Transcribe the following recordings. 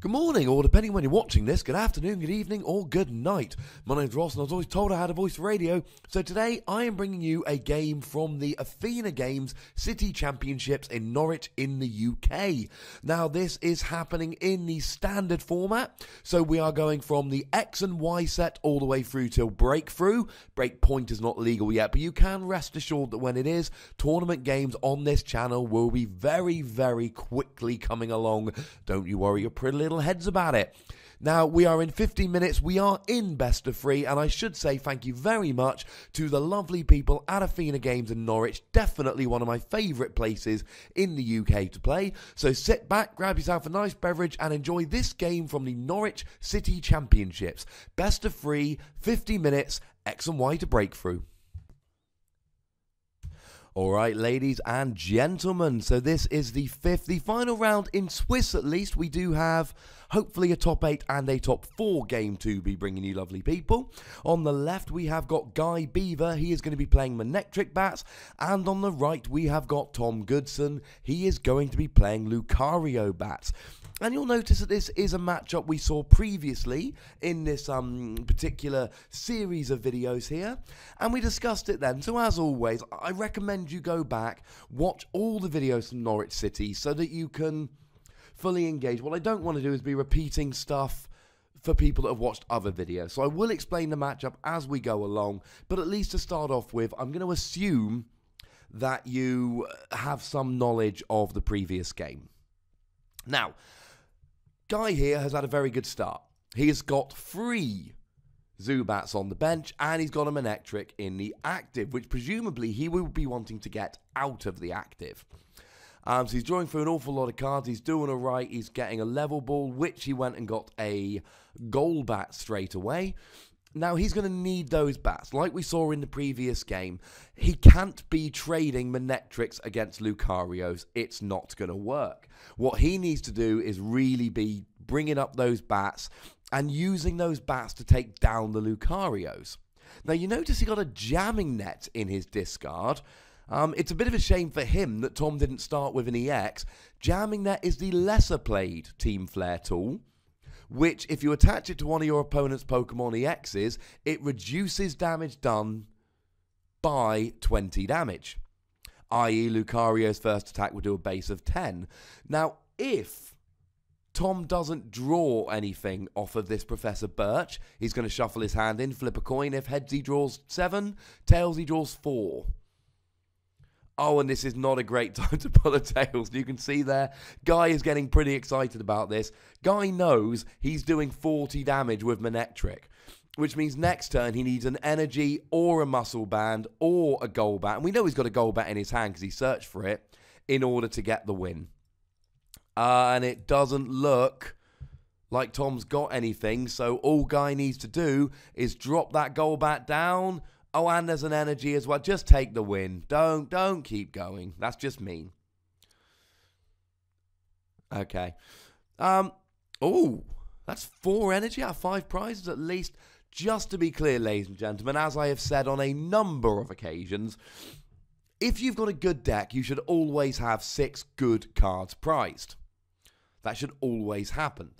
Good morning, or depending when you're watching this, good afternoon, good evening, or good night. My name's Ross, and I was always told I had a voice for radio. So today I am bringing you a game from the Athena Games City Championships in Norwich in the UK. Now, this is happening in the standard format. So we are going from the X and Y set all the way through till breakthrough. Breakpoint is not legal yet, but you can rest assured that when it is, tournament games on this channel will be very, very quickly coming along. Don't you worry your pretty little heads about it. Now, we are in 15 minutes. We are in best of three, and I should say thank you very much to the lovely people at Athena Games in Norwich. Definitely one of my favourite places in the UK to play. So sit back, grab yourself a nice beverage, and enjoy this game from the Norwich City Championships. Best of three, 50 minutes, X and Y to breakthrough. All right, ladies and gentlemen. So this is the fifth, the final round in Swiss at least. We do have hopefully a top eight and a top four game to be bringing you lovely people. On the left, we have got Guy Beaver. He is going to be playing Manectric Bats. And on the right, we have got Tom Goodson. He is going to be playing Lucario Bats. And you'll notice that this is a matchup we saw previously in this um, particular series of videos here. And we discussed it then. So, as always, I recommend you go back, watch all the videos from Norwich City so that you can fully engage. What I don't want to do is be repeating stuff for people that have watched other videos. So, I will explain the matchup as we go along. But at least to start off with, I'm going to assume that you have some knowledge of the previous game. Now, Guy here has had a very good start. He has got three Zubats on the bench and he's got a Manectric in the active, which presumably he will be wanting to get out of the active. Um, so he's drawing through an awful lot of cards. He's doing all right. He's getting a level ball, which he went and got a Golbat straight away. Now he's going to need those bats. Like we saw in the previous game, he can't be trading Manectrics against Lucarios. It's not going to work. What he needs to do is really be bringing up those bats and using those bats to take down the Lucarios. Now you notice he got a jamming net in his discard. Um, it's a bit of a shame for him that Tom didn't start with an EX. Jamming net is the lesser played Team Flare tool which, if you attach it to one of your opponent's Pokemon EXs, it reduces damage done by 20 damage. I.e., Lucario's first attack would do a base of 10. Now, if Tom doesn't draw anything off of this Professor Birch, he's going to shuffle his hand in, flip a coin. If heads, he draws 7, tails, he draws 4. Oh, and this is not a great time to pull a tails. You can see there, Guy is getting pretty excited about this. Guy knows he's doing 40 damage with Manectric, which means next turn he needs an energy or a muscle band or a Golbat. And we know he's got a Golbat in his hand because he searched for it in order to get the win. Uh, and it doesn't look like Tom's got anything, so all Guy needs to do is drop that Golbat down Oh, and there's an energy as well. Just take the win. Don't don't keep going. That's just mean. Okay. Um. Oh, that's four energy out of five prizes at least. Just to be clear, ladies and gentlemen, as I have said on a number of occasions, if you've got a good deck, you should always have six good cards prized. That should always happen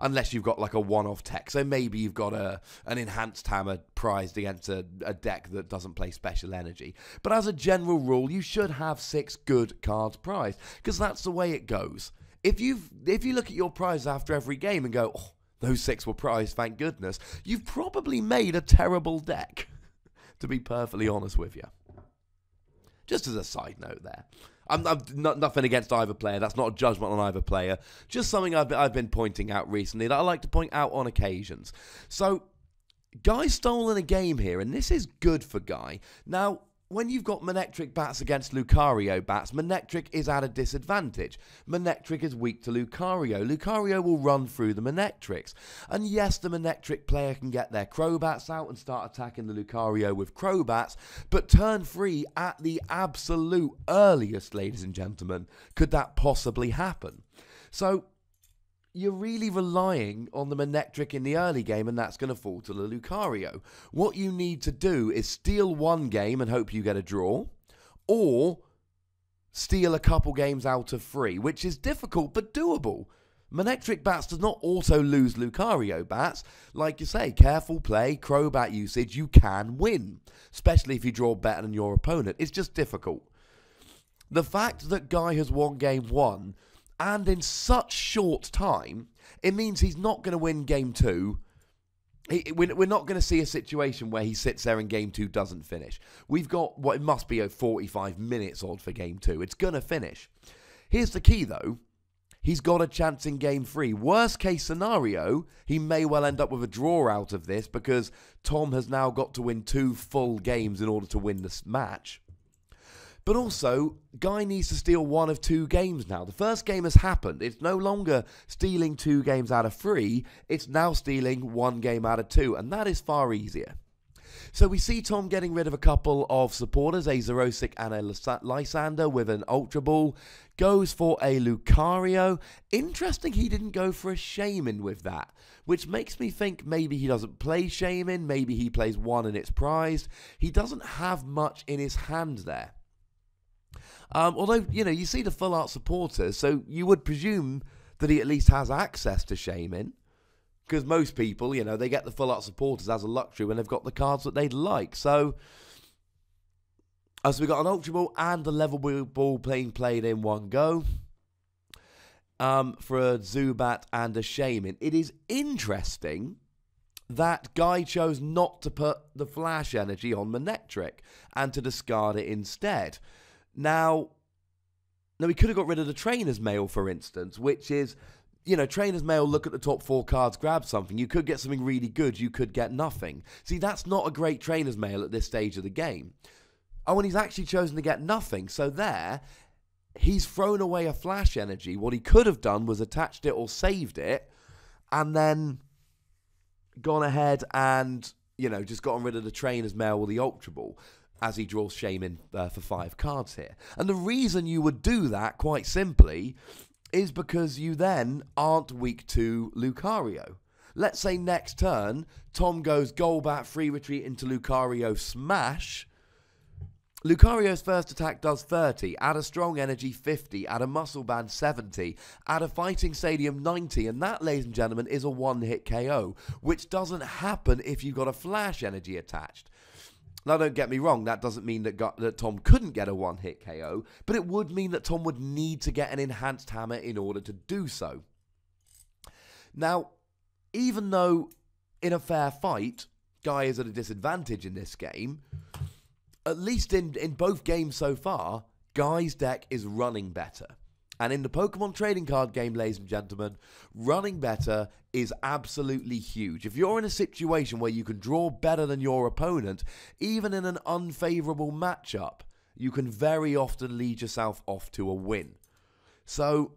unless you've got like a one-off tech. So maybe you've got a an enhanced hammer prized against a, a deck that doesn't play special energy. But as a general rule, you should have six good cards prized because that's the way it goes. If you if you look at your prize after every game and go, oh, those six were prized, thank goodness, you've probably made a terrible deck. to be perfectly honest with you. Just as a side note there. I'm, I'm not, nothing against either player. That's not a judgment on either player. Just something I've, I've been pointing out recently that I like to point out on occasions. So, Guy's stolen a game here, and this is good for Guy. Now, when you've got Manectric bats against Lucario bats, Manectric is at a disadvantage. Manectric is weak to Lucario. Lucario will run through the Manectrics. And yes, the Manectric player can get their Crobats out and start attacking the Lucario with Crobats, but turn three at the absolute earliest, ladies and gentlemen, could that possibly happen? So you're really relying on the Manectric in the early game, and that's going to fall to the Lucario. What you need to do is steal one game and hope you get a draw, or steal a couple games out of three, which is difficult but doable. Manectric bats does not also lose Lucario bats. Like you say, careful play, Crobat usage, you can win. Especially if you draw better than your opponent. It's just difficult. The fact that Guy has won game one, and in such short time, it means he's not going to win game two. He, we're not going to see a situation where he sits there and game two doesn't finish. We've got what it must be a 45 minutes odd for game two. It's going to finish. Here's the key though he's got a chance in game three. Worst case scenario, he may well end up with a draw out of this because Tom has now got to win two full games in order to win this match. But also, Guy needs to steal one of two games now. The first game has happened. It's no longer stealing two games out of three, it's now stealing one game out of two, and that is far easier. So we see Tom getting rid of a couple of supporters, a Xerosic and a Lysander with an Ultra Ball. Goes for a Lucario. Interesting he didn't go for a Shaymin with that, which makes me think maybe he doesn't play Shaymin, maybe he plays one and it's prized. He doesn't have much in his hand there. Um, although, you know, you see the full art supporters, so you would presume that he at least has access to Shaymin. Because most people, you know, they get the full art supporters as a luxury when they've got the cards that they'd like. So, as so we got an Ultra Ball and the level ball playing played in one go. Um, for a Zubat and a Shaymin. It is interesting that Guy chose not to put the Flash Energy on Manectric and to discard it instead. Now, now we could have got rid of the Trainer's Mail, for instance, which is you know, trainer's mail, look at the top four cards, grab something. You could get something really good, you could get nothing. See, that's not a great trainer's mail at this stage of the game. Oh, and he's actually chosen to get nothing. So there, he's thrown away a flash energy. What he could have done was attached it or saved it, and then gone ahead and, you know, just gotten rid of the trainer's mail or the Ultra Ball as he draws Shaymin uh, for five cards here. And the reason you would do that, quite simply, is because you then aren't weak to Lucario. Let's say next turn, Tom goes Golbat, free retreat into Lucario, smash. Lucario's first attack does 30, add a strong energy 50, add a muscle band 70, add a fighting stadium 90, and that, ladies and gentlemen, is a one hit KO, which doesn't happen if you've got a flash energy attached. Now, don't get me wrong, that doesn't mean that, got, that Tom couldn't get a one hit KO, but it would mean that Tom would need to get an enhanced hammer in order to do so. Now, even though in a fair fight, Guy is at a disadvantage in this game, at least in, in both games so far, Guy's deck is running better. And in the Pokemon trading card game, ladies and gentlemen, running better is absolutely huge. If you're in a situation where you can draw better than your opponent, even in an unfavorable matchup, you can very often lead yourself off to a win. So,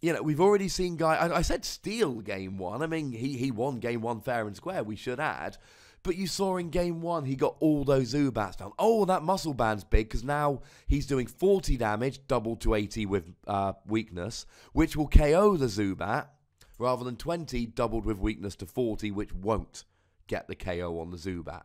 you know, we've already seen Guy. I, I said steal game one. I mean, he, he won game one fair and square, we should add. But you saw in game one, he got all those Zubats down. Oh, that muscle band's big because now he's doing 40 damage, double to 80 with uh, weakness, which will KO the Zubat, rather than 20 doubled with weakness to 40, which won't get the KO on the Zubat.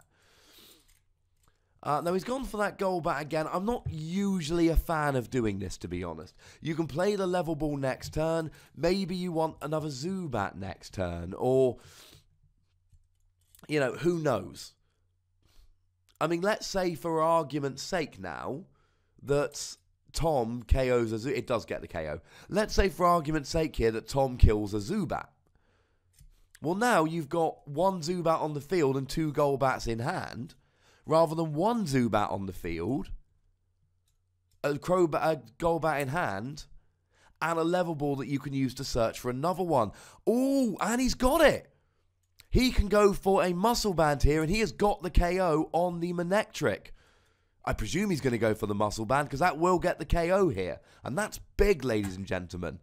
Uh, now he's gone for that Golbat again. I'm not usually a fan of doing this, to be honest. You can play the level ball next turn. Maybe you want another Zubat next turn, or you know, who knows? I mean, let's say for argument's sake now that Tom KOs a Zubat. It does get the KO. Let's say for argument's sake here that Tom kills a Zubat. Well, now you've got one Zubat on the field and two Golbats in hand, rather than one Zubat on the field, a, a Golbat in hand, and a level ball that you can use to search for another one. Oh, and he's got it. He can go for a muscle band here, and he has got the KO on the Manectric. I presume he's going to go for the muscle band because that will get the KO here. And that's big, ladies and gentlemen.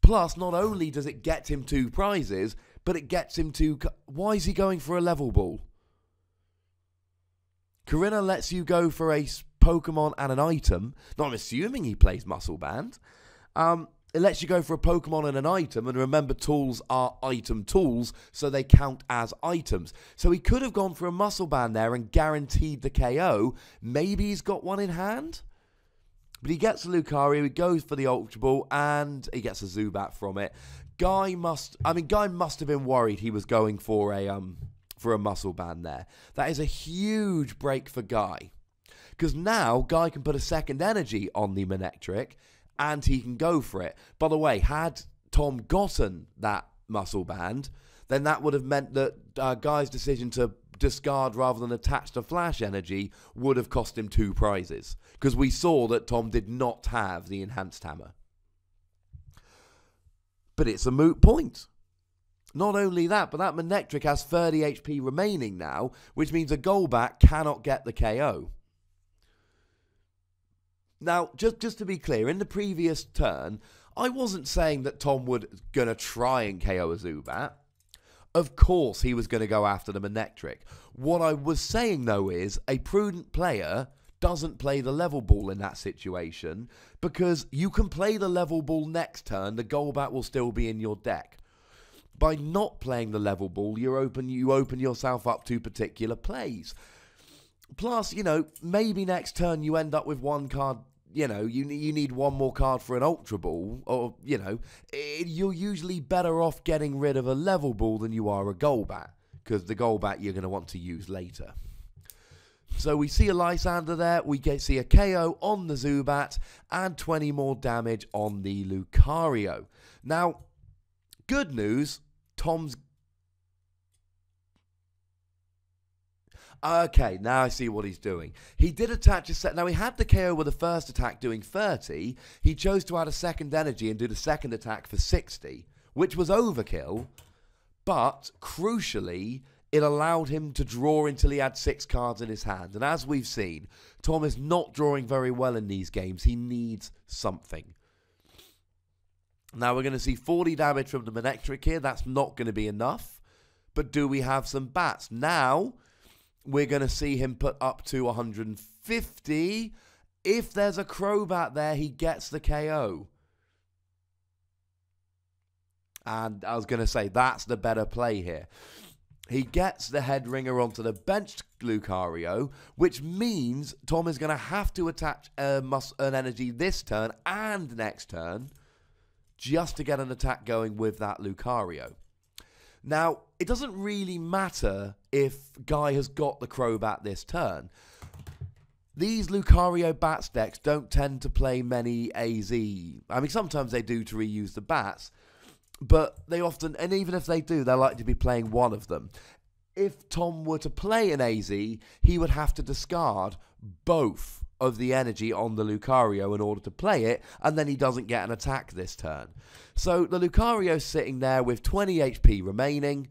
Plus, not only does it get him two prizes, but it gets him to. Why is he going for a level ball? Korrina lets you go for a Pokemon and an item. Not I'm assuming he plays Muscle Band. Um, it lets you go for a Pokemon and an item, and remember, tools are item tools, so they count as items. So he could have gone for a muscle band there and guaranteed the KO. Maybe he's got one in hand? But he gets the Lucario, he goes for the Ultra Ball, and he gets a Zubat from it. Guy must, I mean, Guy must have been worried he was going for a um for a muscle band there. That is a huge break for Guy. Because now Guy can put a second energy on the Manectric and he can go for it. By the way, had Tom gotten that muscle band, then that would have meant that uh, Guy's decision to discard rather than attach the flash energy would have cost him two prizes. Because we saw that Tom did not have the enhanced hammer. But it's a moot point. Not only that, but that Manectric has 30 HP remaining now, which means a Golbat cannot get the KO. Now, just, just to be clear, in the previous turn, I wasn't saying that Tom would gonna try and KO a Zubat. Of course, he was going to go after the Manectric. What I was saying, though, is a prudent player doesn't play the level ball in that situation because you can play the level ball next turn, the Golbat will still be in your deck. By not playing the level ball, you open you open yourself up to particular plays. Plus, you know, maybe next turn you end up with one card you know, you you need one more card for an Ultra Ball, or you know, it, you're usually better off getting rid of a level ball than you are a Golbat, because the Golbat you're going to want to use later. So we see a Lysander there, we get see a KO on the Zubat, and 20 more damage on the Lucario. Now, good news, Tom's Okay, now I see what he's doing. He did attach a set. Now he had the KO with the first attack doing 30. He chose to add a second energy and do the second attack for 60, which was overkill. But crucially, it allowed him to draw until he had six cards in his hand. And as we've seen, Tom is not drawing very well in these games. He needs something. Now we're going to see 40 damage from the Manectric here. That's not going to be enough. But do we have some bats? Now we're going to see him put up to 150. If there's a Crobat there, he gets the KO. And I was going to say, that's the better play here. He gets the head ringer onto the bench, Lucario, which means Tom is going to have to attach uh, mus- an energy this turn and next turn just to get an attack going with that Lucario. Now, it doesn't really matter if Guy has got the Crobat this turn. These Lucario Bats decks don't tend to play many AZ. I mean, sometimes they do to reuse the Bats, but they often, and even if they do, they're likely to be playing one of them. If Tom were to play an AZ, he would have to discard both of the energy on the Lucario in order to play it, and then he doesn't get an attack this turn. So the Lucario's sitting there with 20 HP remaining.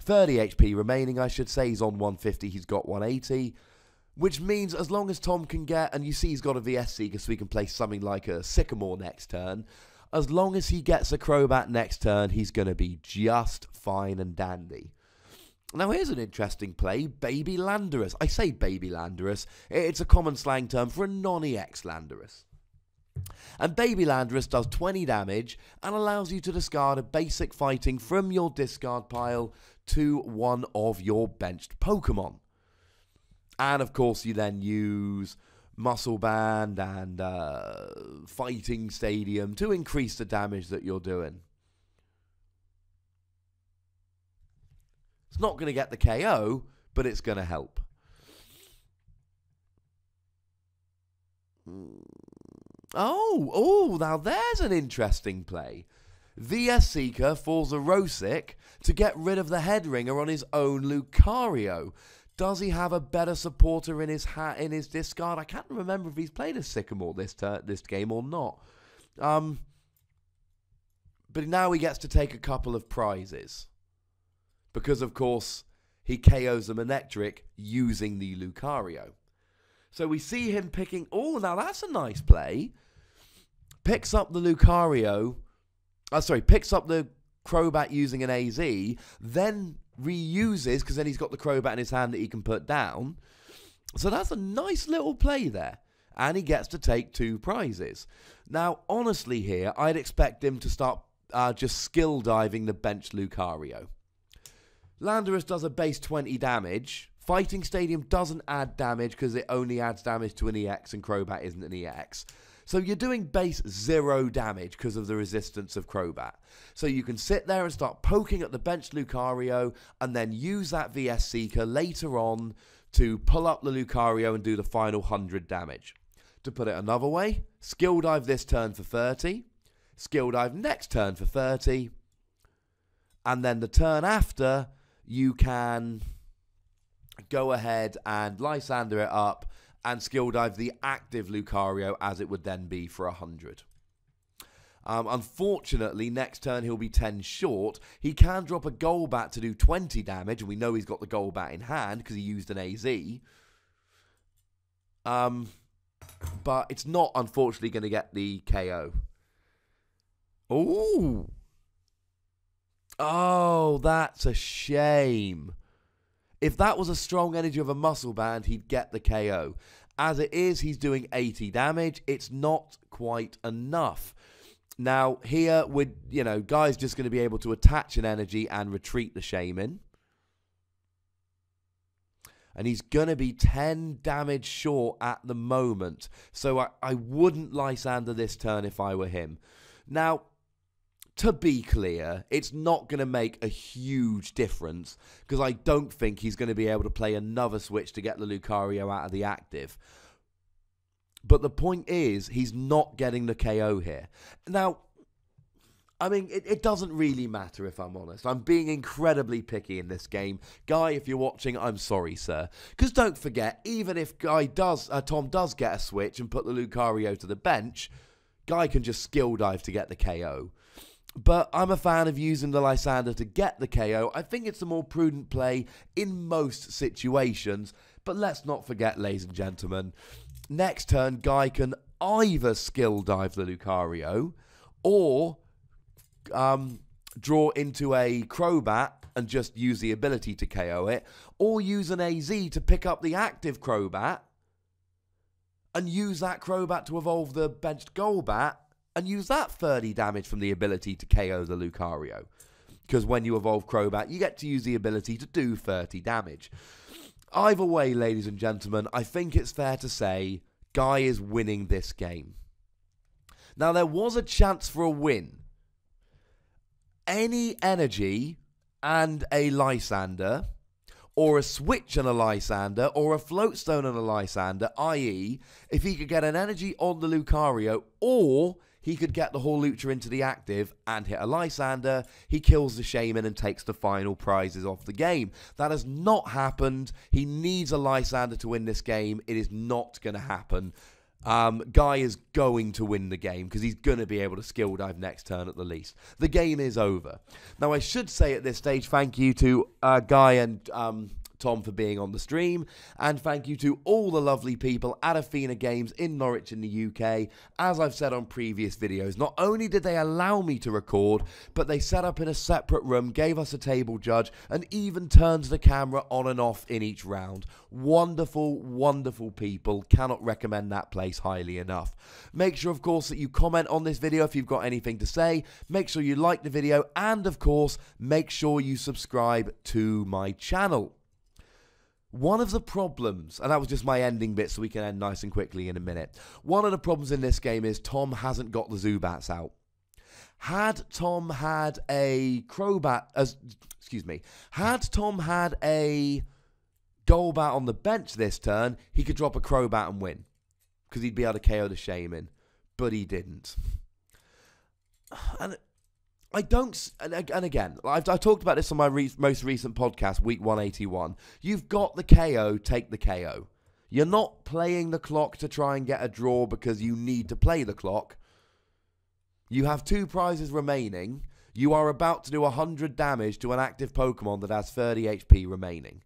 30 HP remaining, I should say. He's on 150, he's got 180. Which means as long as Tom can get, and you see he's got a VS Seeker, so he can play something like a Sycamore next turn. As long as he gets a Crobat next turn, he's going to be just fine and dandy. Now, here's an interesting play Baby Landorus. I say Baby Landorus, it's a common slang term for a non EX Landorus. And Baby Landorus does 20 damage and allows you to discard a basic fighting from your discard pile to one of your benched Pokemon. And of course, you then use Muscle Band and uh, Fighting Stadium to increase the damage that you're doing. It's not going to get the KO, but it's going to help. Oh, oh, now there's an interesting play. VS Seeker for Xerosic to get rid of the headringer on his own Lucario. Does he have a better supporter in his hat in his discard? I can't remember if he's played a Sycamore this this game or not. Um, but now he gets to take a couple of prizes because, of course, he KOs the Manectric using the Lucario. So we see him picking. Oh, now that's a nice play. Picks up the Lucario. Uh, sorry, picks up the Crobat using an AZ, then reuses, because then he's got the Crobat in his hand that he can put down. So that's a nice little play there. And he gets to take two prizes. Now, honestly, here, I'd expect him to start uh, just skill diving the bench Lucario. Landorus does a base 20 damage, Fighting Stadium doesn't add damage because it only adds damage to an EX and Crobat isn't an EX. So you're doing base zero damage because of the resistance of Crobat. So you can sit there and start poking at the bench Lucario and then use that VS Seeker later on to pull up the Lucario and do the final 100 damage. To put it another way, skill dive this turn for 30, skill dive next turn for 30, and then the turn after, you can go ahead and Lysander it up and skill dive the active Lucario as it would then be for 100. Um, unfortunately, next turn he'll be 10 short. He can drop a Golbat to do 20 damage, and we know he's got the Golbat in hand because he used an AZ. Um, but it's not, unfortunately, going to get the KO. Ooh. Oh, that's a shame. If that was a strong energy of a muscle band, he'd get the KO. As it is, he's doing 80 damage. It's not quite enough. Now, here, with you know, Guy's just going to be able to attach an energy and retreat the Shaymin. And he's going to be 10 damage short at the moment. So I, I wouldn't Lysander this turn if I were him. Now, to be clear, it's not going to make a huge difference because I don't think he's going to be able to play another switch to get the Lucario out of the active. But the point is, he's not getting the KO here. Now, I mean, it, it, doesn't really matter if I'm honest. I'm being incredibly picky in this game. Guy, if you're watching, I'm sorry, sir. Because don't forget, even if Guy does, uh, Tom does get a switch and put the Lucario to the bench, Guy can just skill dive to get the KO. But I'm a fan of using the Lysander to get the KO. I think it's a more prudent play in most situations. But let's not forget, ladies and gentlemen, next turn, Guy can either skill dive the Lucario or um, draw into a Crobat and just use the ability to KO it, or use an AZ to pick up the active Crobat and use that Crobat to evolve the benched Golbat and use that 30 damage from the ability to KO the Lucario. Because when you evolve Crobat, you get to use the ability to do 30 damage. Either way, ladies and gentlemen, I think it's fair to say Guy is winning this game. Now, there was a chance for a win. Any energy and a Lysander, or a switch and a Lysander, or a floatstone and a Lysander, i.e., if he could get an energy on the Lucario, or he could get the Hawlucha into the active and hit a Lysander. He kills the Shaymin and takes the final prizes off the game. That has not happened. He needs a Lysander to win this game. It is not going to happen. Um, Guy is going to win the game because he's going to be able to skill dive next turn at the least. The game is over. Now, I should say at this stage, thank you to uh, Guy and um, Tom for being on the stream, and thank you to all the lovely people at Athena Games in Norwich in the UK. As I've said on previous videos, not only did they allow me to record, but they set up in a separate room, gave us a table judge, and even turns the camera on and off in each round. Wonderful, wonderful people. Cannot recommend that place highly enough. Make sure, of course, that you comment on this video if you've got anything to say. Make sure you like the video, and of course, make sure you subscribe to my channel. One of the problems, and that was just my ending bit so we can end nice and quickly in a minute. One of the problems in this game is Tom hasn't got the Zubats out. Had Tom had a Crobat, as excuse me, had Tom had a Golbat on the bench this turn, he could drop a Crobat and win. Because he'd be able to KO the Shaymin. But he didn't. And I don't, and, again, I've, I've, talked about this on my re- most recent podcast, week 181. You've got the KO, take the KO. You're not playing the clock to try and get a draw because you need to play the clock. You have two prizes remaining. You are about to do 100 damage to an active Pokemon that has 30 HP remaining.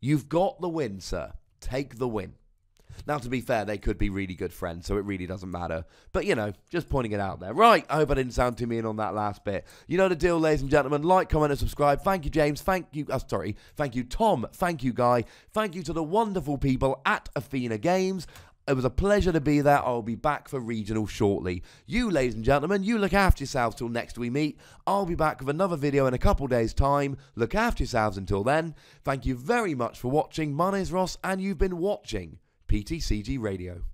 You've got the win, sir. Take the win. Now, to be fair, they could be really good friends, so it really doesn't matter. But, you know, just pointing it out there. Right, I hope I didn't sound too mean on that last bit. You know the deal, ladies and gentlemen. Like, comment, and subscribe. Thank you, James. Thank you. Uh, sorry. Thank you, Tom. Thank you, Guy. Thank you to the wonderful people at Athena Games. It was a pleasure to be there. I'll be back for regional shortly. You, ladies and gentlemen, you look after yourselves till next we meet. I'll be back with another video in a couple days' time. Look after yourselves until then. Thank you very much for watching. My name's Ross, and you've been watching PTCG Radio.